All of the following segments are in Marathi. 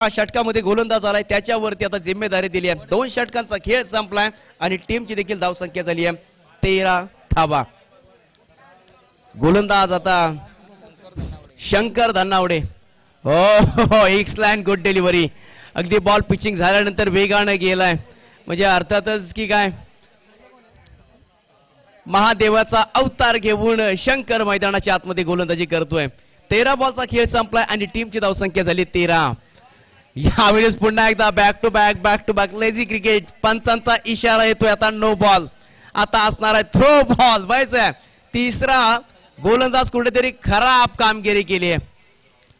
षटकामध्ये गोलंदाज आलाय. त्याच्यावरती आता जिम्मेदारी दिली आहे. दोन षटकांचा खेळ संपलाय आणि टीमची देखील धावसंख्या झाली आहे. तेरा धाबा गोलंदाज आता शंकर धन्नावडे हो हो एक्सलँड गुड डिलिव्हरी अगदी बॉल पिचिंग झाल्यानंतर वेगानं गेलाय. म्हणजे अर्थातच की काय? महादेवाचा अवतार घेऊन शंकर मैदानाच्या आतमध्ये गोलंदाजी करतोय. तेरा बॉलचा खेळ संपलाय आणि टीमची धावसंख्या झाली तेरा. यावेळेस पुन्हा एकदा back to back back to back lazy cricket पंचांचा इशारा येतोय आता नो बॉल आता असणार आहे थ्रो बॉल व्हायचंय तिसरा गोलंदाज कुठेतरी खराब कामगिरी केली आहे.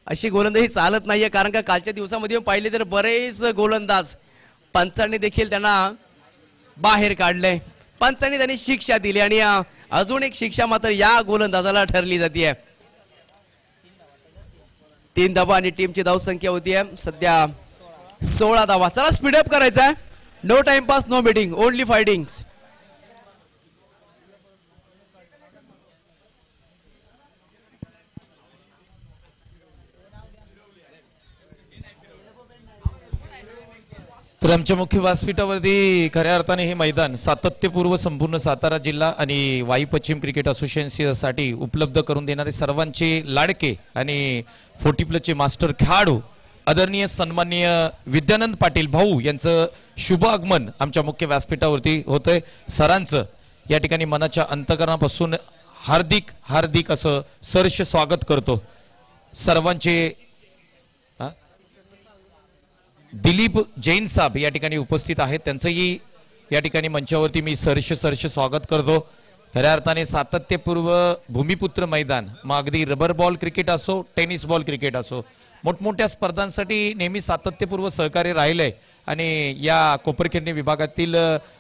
अशी गोलंदाजी चालत नाहीये कारण का कालच्या दिवसामध्ये पाहिले तर बरेच गोलंदाज पंचांनी देखील त्यांना बाहेर काढले पंचांनी त्यांनी शिक्षा दिली आणि अजून एक शिक्षा मात्र या गोलंदाजाला ठरली जाते तीन धावा आणि टीमची धावसंख्या होती आहे. सध्या सोळा धावा. चला स्पीडअप करायचा आहे. No timepass no meeting only fightings तर आमच्या मुख्य व्यासपीठावरती खऱ्या अर्थाने हे मैदान सातत्यपूर्व संपूर्ण सातारा जिल्हा आणि वाई पश्चिम क्रिकेट असोसिएशनसाठी उपलब्ध करून देणारे सर्वांचे लाडके आणि फोर्टी प्लसचे मास्टर खेळाडू आदरणीय सन्माननीय विद्यानंद पाटील भाऊ यांचं शुभ आगमन आमच्या मुख्य व्यासपीठावरती होतंय. सरांचं या ठिकाणी मनाच्या अंतकरणापासून हार्दिक हार्दिक असं सरश स्वागत करतो. सर्वांचे दिलीप जैन साहेब या ठिकाणी उपस्थित आहेत. त्यांचंही या ठिकाणी मंचावरती मी सरश सरश स्वागत करतो. खऱ्या अर्थाने सातत्यपूर्व भूमिपुत्र मैदान मग अगदी रबर बॉल क्रिकेट असो टेनिस बॉल क्रिकेट असो मोठमोठ्या स्पर्धांसाठी नेहमी सातत्यपूर्व सहकार्य राहिलंय. आणि या कोपरखिंडी विभागातील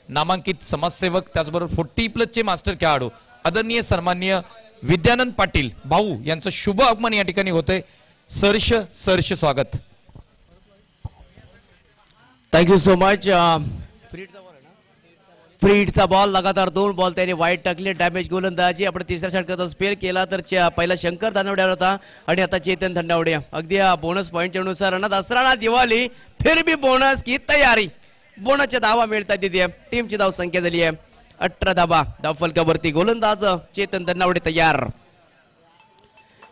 नामांकित समाजसेवक त्याचबरोबर फोर्टी प्लसचे मास्टर खेळाडू आदरणीय सन्मान्य विद्यानंद पाटील भाऊ यांचं शुभ आगमन या ठिकाणी होतंय. सरश सरश स्वागत. थँक्यू सो मच फ्रीडचा बॉल लगातार दोन बॉल त्याने वाईट टाकले डॅमेज गोलंदाजी. आपण तिसऱ्या षटकाचा स्पेल केला तर पहिला शंकर धनावडे होता आणि आता चेतन धनावडे. अगदी बोनस पॉईंटच्या नुसार ना दसरा दिवाळी फिर भी बोनस की तयारी. बोनसच्या धावा मिळतात तिथे. टीमची धाव संख्या झाली आहे. अठरा धावा. धाव फलकावरती गोलंदाज चेतन धनावडे तयार.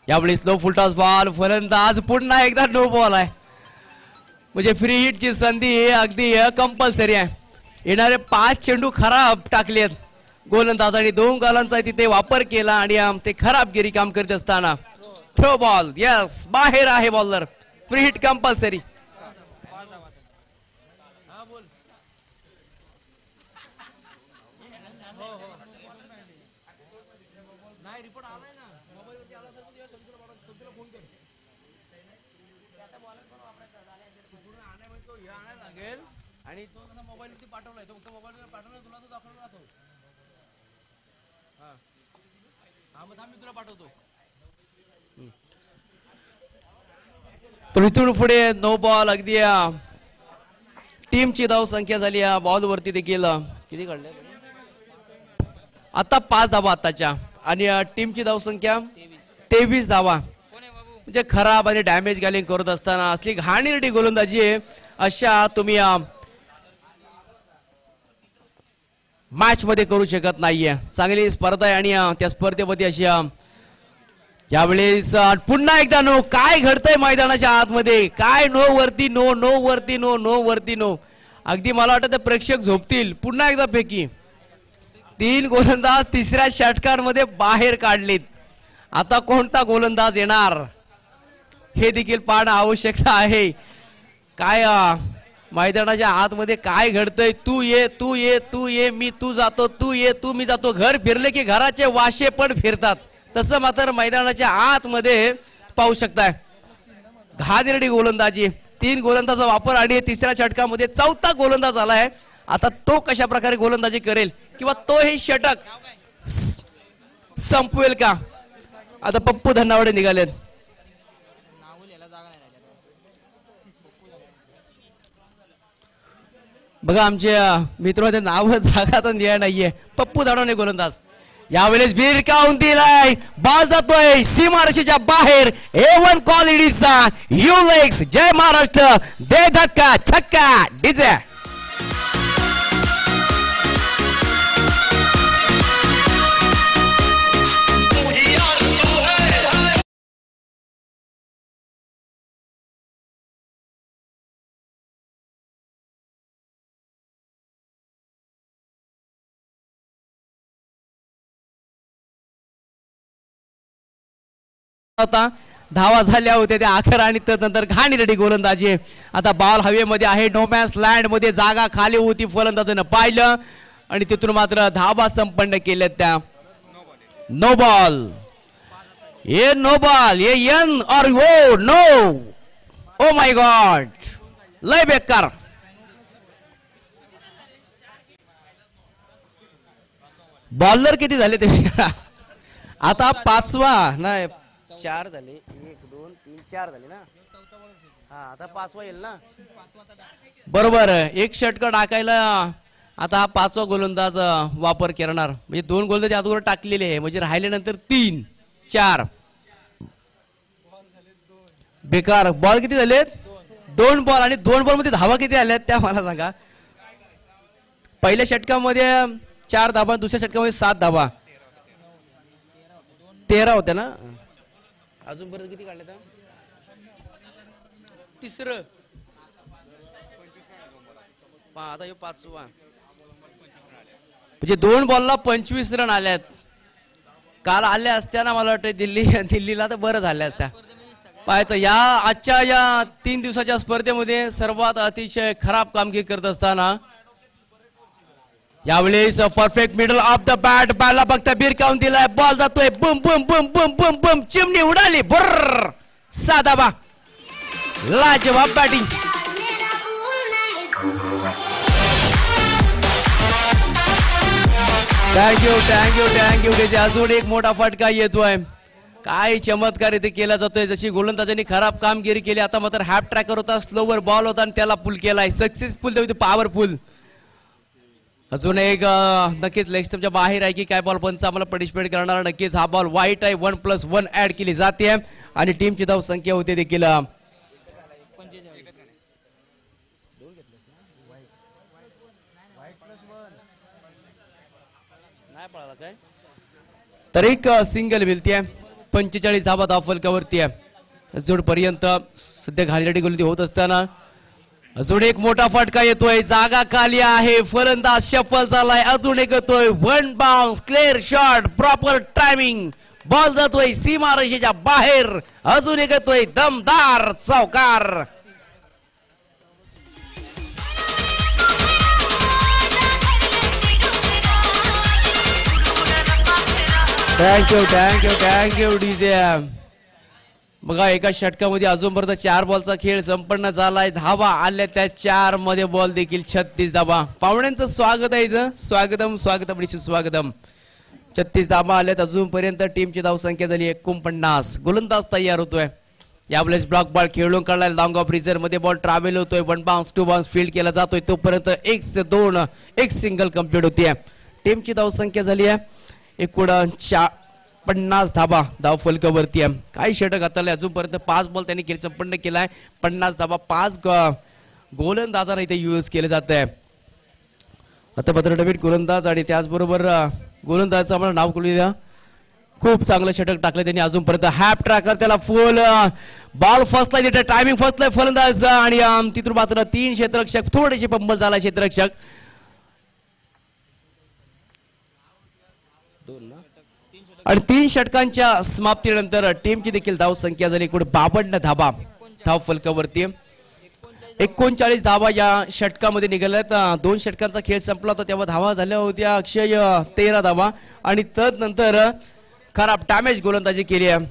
यावेळी स्लो फुलटॉस बॉल फलंदाज पुन्हा एकदा नो बॉल आहे. म्हणजे फ्री हिटची संधी अगदी कंपल्सरी आहे येणारे पाच चेंडू खराब टाकलेत गोलंदाजाने दोन गालांचा तिथे वापर केला आणि ते खराबगिरी काम करत असताना. थ्रो बॉल यस बाहेर आहे बॉलर फ्री हिट कंपल्सरी आणि तो त्याचा मोबाईल पाठवलाय तो फक्त मोबाईल पाठवला तुला तो दाखवला दाखव हा. मग थांब मी तुला पाठवतो. तर इथून पुढे नो बॉल अगदी अं, टीमची धाव संख्या झाली या बॉल वरती देखील. किती काढले? आता पाच धावा आताच्या. आणि टीमची धाव संख्या तेवीस धावा. म्हणजे खराब आणि डॅमेज गॅलिंग करत असताना असली घाणेरडी गोलंदाजी आहे अशा तुम्ही मॅच मध्ये करू शकत नाहीये. चांगली स्पर्धा आहे आणि त्या स्पर्धेमध्ये अशी यावेळेस पुन्हा एकदा नो काय घडतंय मैदानाच्या आतमध्ये? काय नो वरती नो नो वरती नो नो वरती नो? अगदी मला वाटतं प्रेक्षक झोपतील. पुन्हा एकदा पैकी. तीन गोलंदाज तिसऱ्या षटकांमध्ये बाहेर काढलेत. आता कोणता गोलंदाज येणार? हे देखील पाहणं आवश्यकता आहे. काय मैदानाच्या आतमध्ये काय घडतंय? तू ये तू ये तू ये मी तू जातो तू ये तू मी जातो. घर फिरले की घराचे वाशे पण फिरतात. तसं मात्र मैदानाच्या आतमध्ये पाहू शकताय. घादिरडी गोलंदाजी. तीन गोलंदाजा वापर आणि तिसऱ्या षटकामध्ये चौथा गोलंदाज आलाय आता तो कशा प्रकारे गोलंदाजी करेल? किंवा तो हे षटक स- संपवेल का? आता पप्पू धन्नावडे निघालेत. बघा आमच्या मित्रांचे नाव जागा तर निघाय नाहीये. पप्पू दाडवणे गोलंदाज. यावेळेस बीर काउन दिलाय? बाल जातोय सीमारशीच्या बाहेर. ए वन क्वालिटीचा यू लेक्स जय महाराष्ट्र. दे धक्का छक्का डिजे. होता. धावा झाल्या होत्या त्या अखेर आणि नंतर घाणी रेडी गोलंदाजी. आता बॉल हवेमध्ये आहे. नोमॅन्स लँडमध्ये जागा खाली होती. फलंदाजानं पाहिलं. आणि तिथून मात्र धावा संपन्न केल्या त्या. नो बॉल ए नो बॉल ए यन ऑर ओ नो ओ माय गॉड लय बेकार. बॉलर किती झाले ते? आता पाचवा. नाही चार झाले. एक दोन तीन चार झाले ना? हा आता पाचवा येईल ना? बरोबर. एक षटकं टाकायला आता हा पाचवा गोलंदाज वापर करणार. म्हणजे दोन गोलंदाज अगोदर टाकलेले आहे. म्हणजे राहिल्यानंतर तीन चार. बेकार. बॉल किती झालेत? दोन बॉल आणि दोन बॉलमध्ये धावा किती आल्यात? त्या मला सांगा. पहिल्या षटकामध्ये चार धाबा दुसऱ्या षटकामध्ये सात धाबा तेरा होत्या ना? अजूनपर्यंत किती काढले तिसरं. पहा आता पाचवा. म्हणजे दोन बॉलला पंचवीस रन आल्यात काल आल्या असत्या ना मला वाटतं दिल्ली दिल्लीला तर बरं झाल्या असत्या. पाहायचं या आजच्या या तीन दिवसाच्या स्पर्धेमध्ये सर्वात अतिशय खराब कामगिरी करत असताना यावेळेस perfect middle of the bat बॅटला बघता बिरकावून दिलाय? बॉल जातोय. बुम बुम बुम बुम बुम बुम. चिमणी उडाली. बर साधा बा. लाजवाब बॅटिंग थँक्यू थँक्यू थँक्यू त्याचे अजून एक मोठा फटका येतोय. काय चमत्कार इथे केला जातोय. जशी गोलंदाजांनी खराब कामगिरी केली आता मात्र हॅप ट्रॅकर होता स्लोवर बॉल होता आणि त्याला पुल केलाय. सक्सेसफुल पॉवरफुल अजून एक नक्कीच लेग स्टम्पच्या बाहेर आहे की काय बॉल पंच आम्हाला पनिशमेंट करणार. नक्कीच हा बॉल वाईट आहे. वन प्लस वन ऍड केली जाते. आणि टीमची धाव संख्या होते देखील. तर एक सिंगल मिळते. पंचेचाळीस धाबा धाव फलकावरती आहे. जोडपर्यंत सध्या घालरेडी गोलती होत असताना अजून एक मोठा फटका येतोय. जागा खाली आहे. फलंदाज शफल झालाय. अजून एक येतोय. One bounce clear shot proper timing ball जातोय सीमा सीमारेषेच्या बाहेर. अजून एक येतोय. दमदार चौकार. थँक्यू थँक्यू थँक्यू डीजे बघा एका षटकामध्ये अजूनपर्यंत चार बॉलचा खेळ संपन्न झालाय. धावा आल्या त्या चारमध्ये बॉल देखील छत्तीस धावा. पाहुण्यांचं स्वागत आहे इथं. स्वागतम स्वागतम आणि सुस्वागतम छत्तीस धावा आल्यात. अजूनपर्यंत टीमची धावसंख्या झाली एकोणपन्नास. गोलंदाज तयार होतोय. यावेळेस ब्लॉक बॉल खेळून काढलाय लॉंग ऑफ रिझर्वमध्ये बॉल ट्रॅव्हल होतोय. One bounce two bounce field केला जातोय. तोपर्यंत एक से दोन एक सिंगल कंप्लीट होतीये. टीमची धावसंख्या झाली आहे. एकूण चार पन्नास धाबा धाव फलकावरती आहे. काही षटक हाताळले अजूनपर्यंत पाच बॉल त्यांनी केले संपन्न आहे. पन्नास धाबा पाच ग- गोलंदाजांना इथे यूज केले जात आहे. आता मात्र गोलंदाज आणि त्याचबरोबर गोलंदाजचं आम्हाला नाव कळू द्या. खूप चांगलं षटक टाकलं त्यांनी अजूनपर्यंत. हॅप ट्रॅकर त्याला फुल बॉल फसलाय तिथे टायमिंग फसलाय फलंदाज आणि तिथून मात्र तीन क्षेत्ररक्षक थोडेसे पंबल झाला क्षेत्ररक्षक. आणि तीन षटकांच्या समाप्तीनंतर टीमची देखील धाव संख्या झाली. एकूण बावन्न धाबा धाव फलकावरती एकोणचाळीस धावा या षटकामध्ये निघाल्यात. दोन षटकांचा खेळ संपला होता तेव्हा धावा झाल्या होत्या. अक्षय तेरा धावा. आणि तदनंतर खराब डॅमेज गोलंदाजी केली आहे.